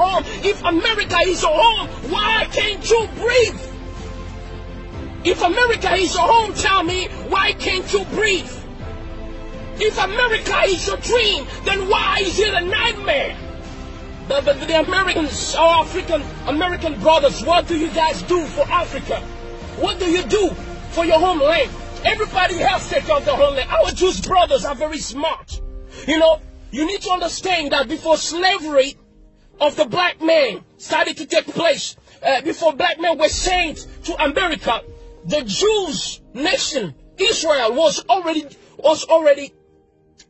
home? If America is your home, why can't you breathe? If America is your home, tell me, why can't you breathe? If America is your dream, then why is it a nightmare? The, the, the Americans, our African American brothers, what do you guys do for Africa? What do you do for your homeland? Everybody has to take care of their homeland. Our Jewish brothers are very smart. You know, you need to understand that before slavery of the black man started to take place, uh, before black men were sent to America, the Jews nation, Israel, was already was already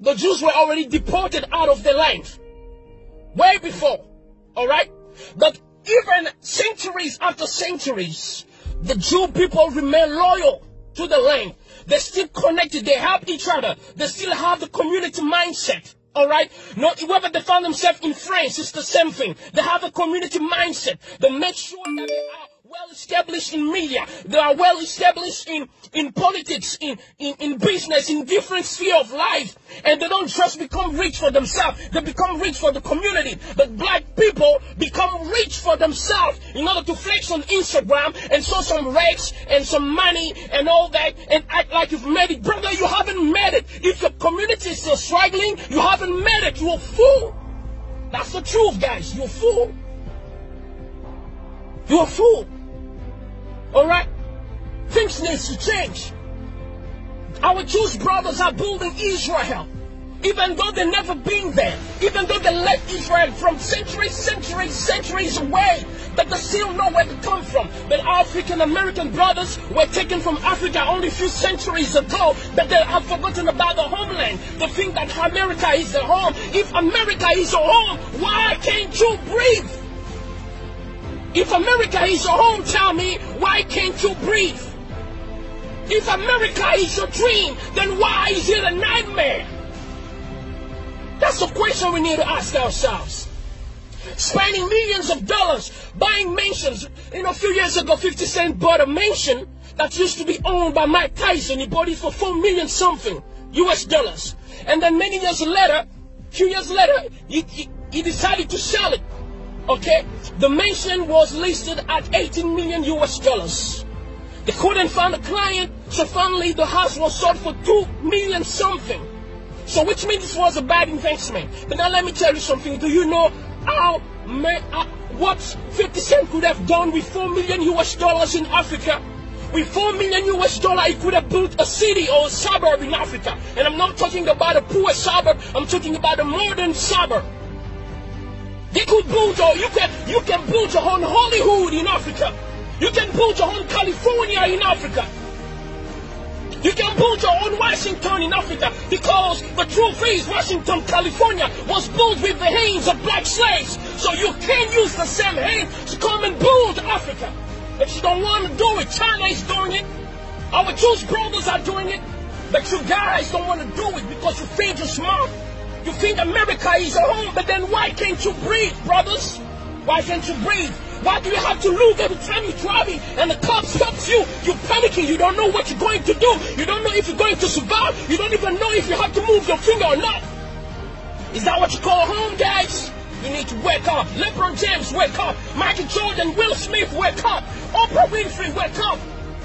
the Jews were already deported out of the land. Way before. Alright? But even centuries after centuries, the Jew people remain loyal to the land. They're still connected. They help each other. They still have the community mindset. Alright? Not whether they found themselves in France, it's the same thing. They have a community mindset. They make sure that they are well established in media. They are well established in, in politics, in, in, in business, in different sphere of life. And they don't just become rich for themselves. They become rich for the community. But black people become rich for themselves in order to flex on Instagram and show some rags and some money and all that and act like you've made it. Brother, you haven't made it. If your community is still struggling, you haven't made it. You're a fool. That's the truth, guys. You're a fool. You're a fool. Alright? Things need to change. Our Jewish brothers are building Israel. Even though they've never been there, even though they left Israel from centuries, centuries, centuries away, but they still know where to come from. But African American brothers were taken from Africa only a few centuries ago, but they have forgotten about the homeland. They think that America is the home. If America is your home, why can't you breathe? If America is your home, tell me, why can't you breathe? If America is your dream, then why is it a nightmare? That's the question we need to ask ourselves. Spending millions of dollars buying mansions. You know, a few years ago, 50 Cent bought a mansion that used to be owned by Mike Tyson. He bought it for 4 million something US dollars. And then many years later, few years later, he, he, he decided to sell it. Okay? The mansion was listed at 18 million US dollars. They couldn't find a client, so finally the house was sold for 2 million something. So which means this was a bad investment. But now let me tell you something. Do you know how uh, what 50 Cent could have done with 4 million US dollars in Africa? With 4 million US dollar, he could have built a city or a suburb in Africa. And I'm not talking about a poor suburb, I'm talking about a modern suburb. They could build you can, you can build your own Hollywood in Africa. You can build your own California in Africa. You can build your own Washington in Africa because the truth is Washington, California was built with the hands of black slaves. So you can use the same hands to come and build Africa. But you don't want to do it. China is doing it. Our Jewish brothers are doing it. But you guys don't want to do it because you think you're smart. You think America is your home, but then why can't you breathe, brothers? Why can't you breathe? Why do you have to look every time you're driving and the cop stops you? You're panicking. You don't know what you're going to do. You don't know if you're going to survive. You don't even know if you have to move your finger or not. Is that what you call home, guys? You need to wake up. LeBron James, wake up. Michael Jordan, Will Smith, wake up. Oprah Winfrey, wake up.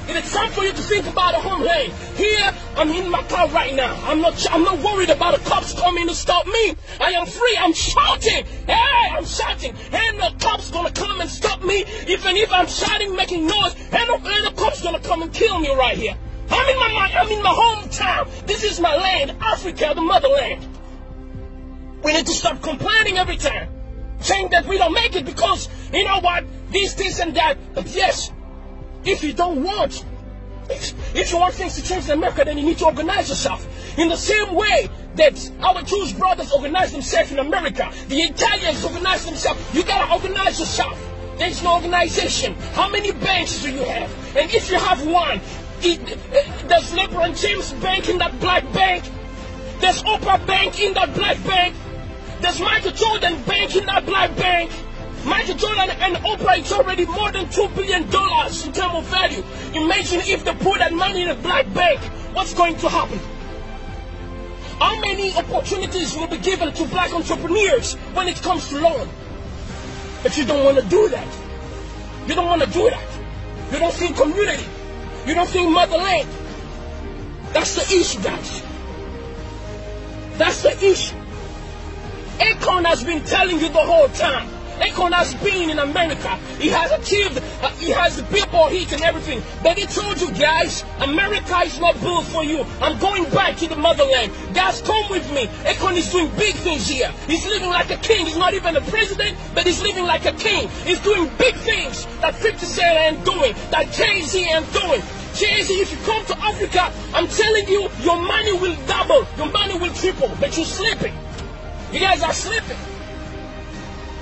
It is time for you to think about a homeland. Here, I'm in my car right now. I'm not, I'm not worried about the cops coming to stop me. I am free. I'm shouting. Hey, I'm shouting. Ain't no cops gonna come and stop me. Even if I'm shouting, making noise, ain't no, ain't no cops gonna come and kill me right here. I'm in my, I'm in my hometown. This is my land, Africa, the motherland. We need to stop complaining every time, saying that we don't make it because you know what, this, this, and that. But yes, if you don't want, if, if you want things to change in America, then you need to organize yourself. In the same way that our Jewish brothers organize themselves in America, the Italians organize themselves. You gotta organize yourself. There's no organization. How many banks do you have? And if you have one, it, uh, does LeBron James bank in that black bank? There's Oprah bank in that black bank? There's Michael Jordan bank in that black bank? Michael Jordan and Oprah, it's already more than $2 billion in terms of value. Imagine if they put that money in a black bank, what's going to happen? How many opportunities will be given to black entrepreneurs when it comes to loan? But you don't want to do that. You don't want to do that. You don't think community. You don't think motherland. That's the issue, guys. That's the issue. Akon has been telling you the whole time. Akon has been in America. He has achieved, uh, he has the billboard hit and everything. But he told you guys, America is not built for you. I'm going back to the motherland. Guys, come with me. Akon is doing big things here. He's living like a king. He's not even a president, but he's living like a king. He's doing big things that 50 Cent ain't doing, that Jay-Z ain't doing. Jay-Z, if you come to Africa, I'm telling you, your money will double, your money will triple, but you're sleeping. You guys are sleeping.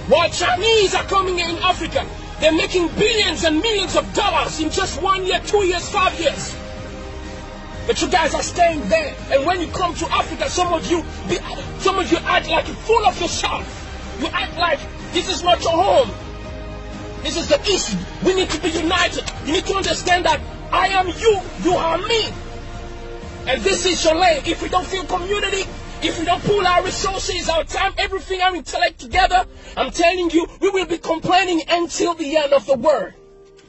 While Chinese are coming in Africa, they're making billions and millions of dollars in just one year, two years, five years. But you guys are staying there. And when you come to Africa, some of you, some of you act like you're full of yourself. You act like this is not your home. This is the East. We need to be united. You need to understand that I am you, you are me. And this is your lane. If we don't feel community, if we don't pull our resources, our time, everything, our intellect together, I'm telling you, we will be complaining until the end of the world.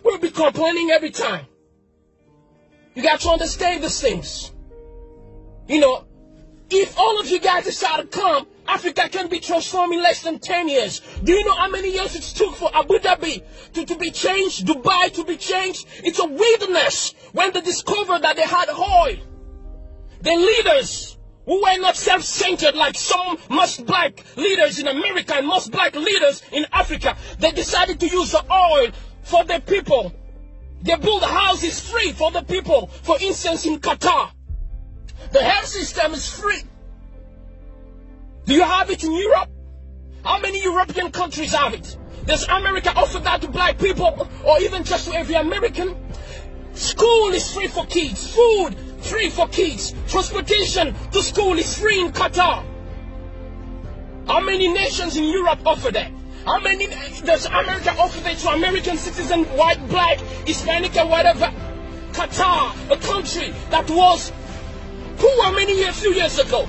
We'll be complaining every time. You got to understand these things. You know, if all of you guys decide to come, Africa can be transformed in less than 10 years. Do you know how many years it took for Abu Dhabi to, to be changed, Dubai to be changed? It's a wilderness when they discovered that they had oil. The leaders who were not self-centered like some most black leaders in America and most black leaders in Africa. They decided to use the oil for the people. They built houses free for the people. For instance, in Qatar, the health system is free. Do you have it in Europe? How many European countries have it? Does America offer that to black people or even just to every American? School is free for kids. Food free for kids. Transportation to school is free in Qatar. How many nations in Europe offer that? How many does America offer that to American citizens, white, black, Hispanic, or whatever? Qatar, a country that was poor many years, few years ago,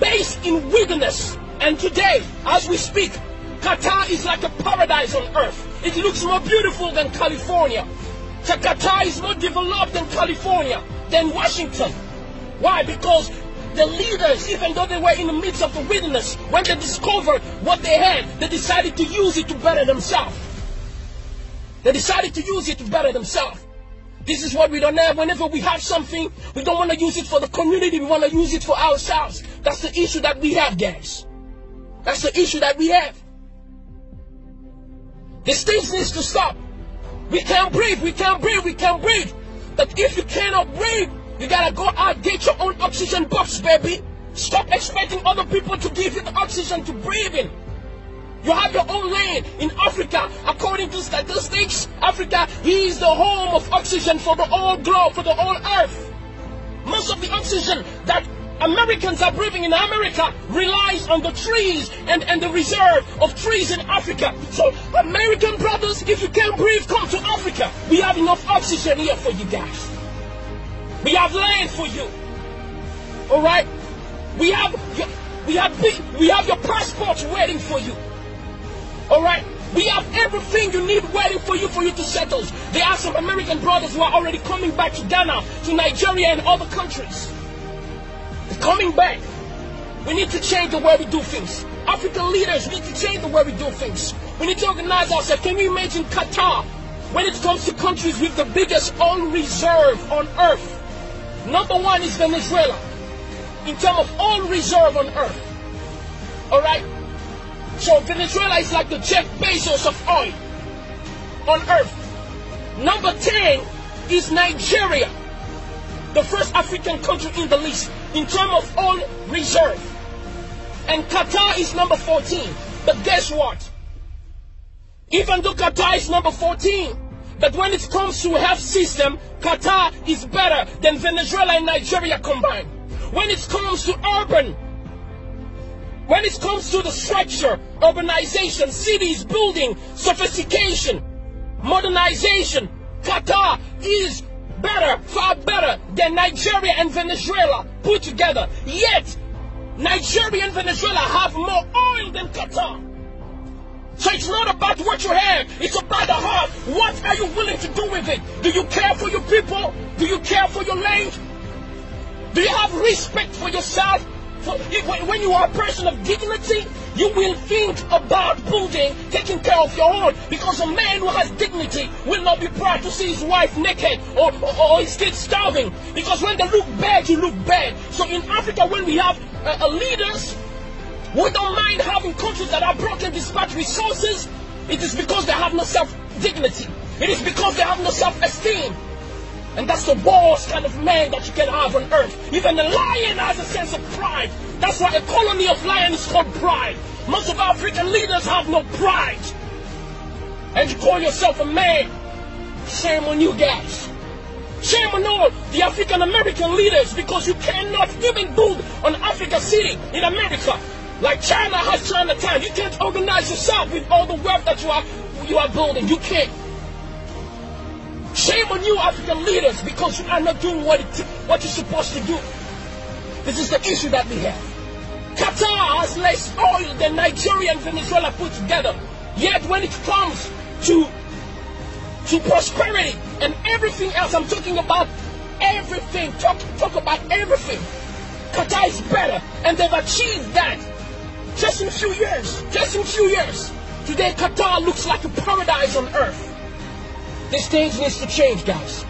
based in wilderness, and today, as we speak, Qatar is like a paradise on earth. It looks more beautiful than California. Qatar is more developed than California, than Washington. Why? Because the leaders, even though they were in the midst of the wilderness, when they discovered what they had, they decided to use it to better themselves. They decided to use it to better themselves. This is what we don't have. Whenever we have something, we don't want to use it for the community. We want to use it for ourselves. That's the issue that we have, guys. That's the issue that we have. This thing needs to stop. We can't breathe, we can't breathe, we can't breathe. But if you cannot breathe, you gotta go out, get your own oxygen box, baby. Stop expecting other people to give you the oxygen to breathe in. You have your own land in Africa. According to statistics, Africa is the home of oxygen for the whole globe, for the whole earth. Most of the oxygen that Americans are breathing in America relies on the trees and, and the reserve of trees in Africa. So, American brothers, if you can't breathe, come to Africa. We have enough oxygen here for you guys. We have land for you. All right? We have we have we have your passports waiting for you. All right? We have everything you need waiting for you for you to settle. There are some American brothers who are already coming back to Ghana, to Nigeria, and other countries coming back. We need to change the way we do things. African leaders need to change the way we do things. We need to organize ourselves. Can you imagine Qatar when it comes to countries with the biggest oil reserve on earth? Number one is Venezuela in terms of oil reserve on earth. All right? So Venezuela is like the Jeff Bezos of oil on earth. Number 10 is Nigeria the first African country in the list in terms of oil reserve. And Qatar is number 14. But guess what? Even though Qatar is number 14, but when it comes to health system, Qatar is better than Venezuela and Nigeria combined. When it comes to urban, when it comes to the structure, urbanization, cities, building, sophistication, modernization, Qatar is better, far better than Nigeria and Venezuela put together. Yet, Nigeria and Venezuela have more oil than Qatar. So it's not about what you have, it's about the heart. What are you willing to do with it? Do you care for your people? Do you care for your land? Do you have respect for yourself? When you are a person of dignity, you will think about building, taking care of your own. Because a man who has dignity will not be proud to see his wife naked or, or, or his kids starving. Because when they look bad, you look bad. So in Africa, when we have uh, uh leaders we don't mind having countries that are broken despite resources. It is because they have no self-dignity. It is because they have no self-esteem. And that's the worst kind of man that you can have on earth. Even a lion has a sense of pride. That's why a colony of lions is called pride. Most of our African leaders have no pride. And you call yourself a man. Shame on you guys. Shame on all the African American leaders because you cannot even build an Africa city in America. Like China has Chinatown. You can't organize yourself with all the wealth that you are you are building. You can't. Shame on you, African leaders, because you are not doing what it, what you're supposed to do. This is the issue that we have. Qatar has less oil than Nigeria and Venezuela put together. Yet when it comes to to prosperity and everything else, I'm talking about everything. Talk talk about everything. Qatar is better, and they've achieved that just in a few years, just in a few years, today Qatar looks like a paradise on earth. These things needs to change, guys.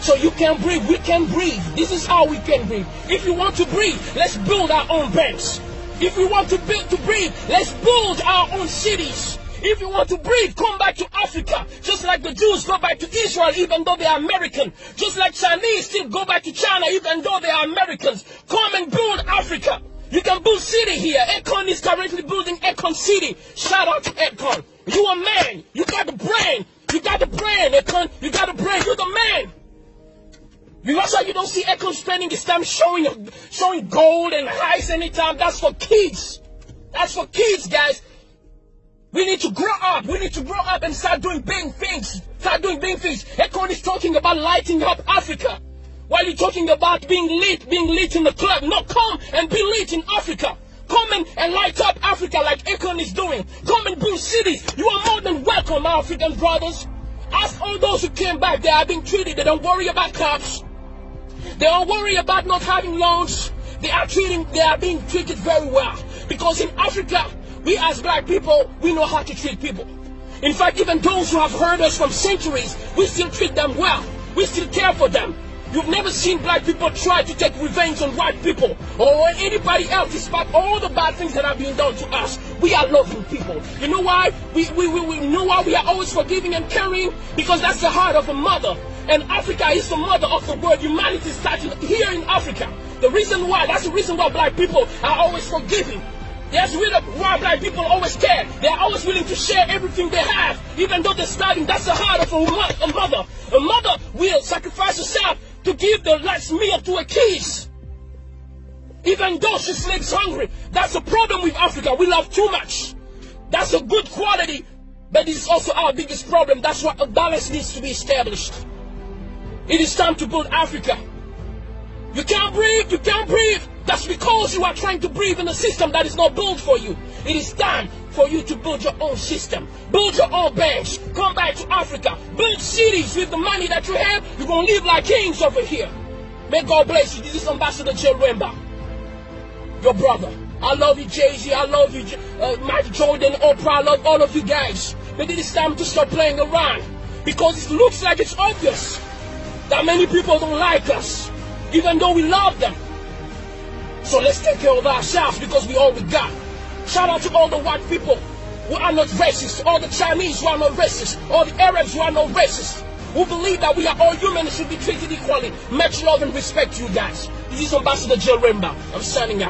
So you can breathe, we can breathe. This is how we can breathe. If you want to breathe, let's build our own banks. If we want to build to breathe, let's build our own cities. If you want to breathe, come back to Africa. Just like the Jews go back to Israel even though they are American. Just like Chinese still go back to China even though they are Americans. Come and build Africa. You can build city here. Akon is currently building Akon City. Shout out to Akon. You a man. You got the brain. You got the brain, Akon. You got the brain. You're the man. You also you don't see Akon spending his time showing showing gold and highs anytime. That's for kids. That's for kids, guys. We need to grow up. We need to grow up and start doing big things. Start doing big things. Akon is talking about lighting up Africa. While you're talking about being lit, being lit in the club, no, come and be lit in Africa. Come and, and light up Africa like Akon is doing. Come and build cities. You are more than welcome, my African brothers. Ask all those who came back, they are being treated. They don't worry about cops. They don't worry about not having loans. They are treating, they are being treated very well. Because in Africa, we as black people, we know how to treat people. In fact, even those who have heard us from centuries, we still treat them well. We still care for them. You've never seen black people try to take revenge on white people or anybody else despite all the bad things that have been done to us. We are loving people. You know why? We, we, we, we know why we are always forgiving and caring? Because that's the heart of a mother. And Africa is the mother of the world. Humanity started here in Africa. The reason why, that's the reason why black people are always forgiving. That's why black people always care. They are always willing to share everything they have, even though they're starving. That's the heart of a, a mother. A mother will sacrifice herself to give the last meal to a kid. Even though she sleeps hungry. That's the problem with Africa. We love too much. That's a good quality, but it's also our biggest problem. That's why a balance needs to be established. It is time to build Africa. You can't breathe, you can't breathe. That's because you are trying to breathe in a system that is not built for you. It is time for you to build your own system. Build your own banks. Come back to Africa. Build cities with the money that you have. You're going to live like kings over here. May God bless you. This is Ambassador Joe Wemba. Your brother. I love you, Jay-Z. I love you, uh, Mike Jordan, Oprah. I love all of you guys. But it is time to stop playing around. Because it looks like it's obvious that many people don't like us. Even though we love them. So let's take care of ourselves because we all we got. Shout out to all the white people who are not racist, all the Chinese who are not racist, all the Arabs who are not racist, who believe that we are all human and should be treated equally. Much love and respect to you guys. This is Ambassador Jill Remba. I'm signing out.